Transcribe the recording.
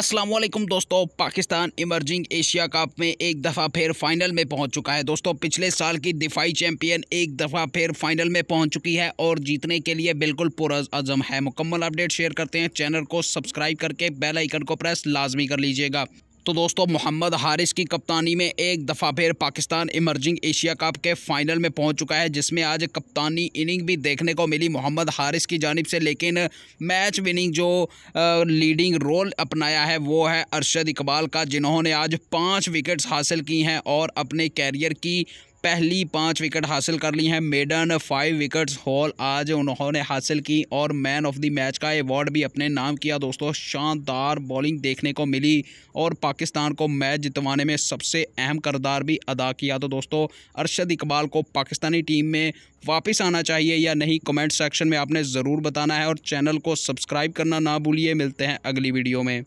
असलम दोस्तों, Pakistan emerging Asia cup में एक दफ़ा फिर फाइनल में पहुँच चुका है। दोस्तों, पिछले साल की दिफाई चैंपियन एक दफ़ा फिर फाइनल में पहुँच चुकी है और जीतने के लिए बिल्कुल पूरा अज़म है। मुकम्मल अपडेट शेयर करते हैं। चैनल को सब्सक्राइब करके बेल आइकन को प्रेस लाजमी कर लीजिएगा। तो दोस्तों मोहम्मद हारिस की कप्तानी में एक दफ़ा फिर पाकिस्तान इमर्जिंग एशिया कप के फाइनल में पहुँच चुका है, जिसमें आज कप्तानी इनिंग भी देखने को मिली मोहम्मद हारिस की जानब से। लेकिन मैच विनिंग जो लीडिंग रोल अपनाया है, वो है अरशद इकबाल का, जिन्होंने आज पाँच विकेट्स हासिल की हैं और अपने कैरियर की पहली पाँच विकेट हासिल कर ली हैं। मेडन फाइव विकेट्स हॉल आज उन्होंने हासिल की और मैन ऑफ़ द मैच का अवार्ड भी अपने नाम किया। दोस्तों, शानदार बॉलिंग देखने को मिली और पाकिस्तान को मैच जितवाने में सबसे अहम करदार भी अदा किया। तो दोस्तों, अरशद इकबाल को पाकिस्तानी टीम में वापस आना चाहिए या नहीं, कमेंट सेक्शन में आपने ज़रूर बताना है और चैनल को सब्सक्राइब करना ना भूलिए। मिलते हैं अगली वीडियो में।